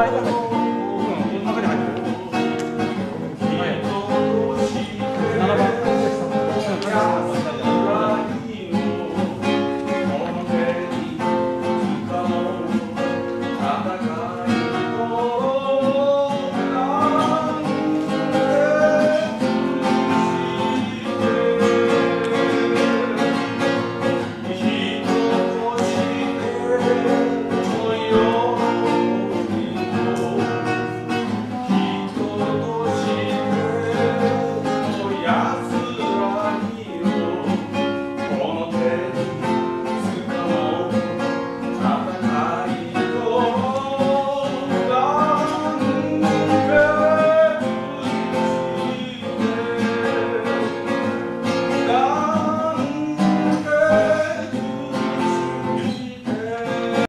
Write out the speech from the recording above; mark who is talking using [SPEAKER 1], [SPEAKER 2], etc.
[SPEAKER 1] Bye.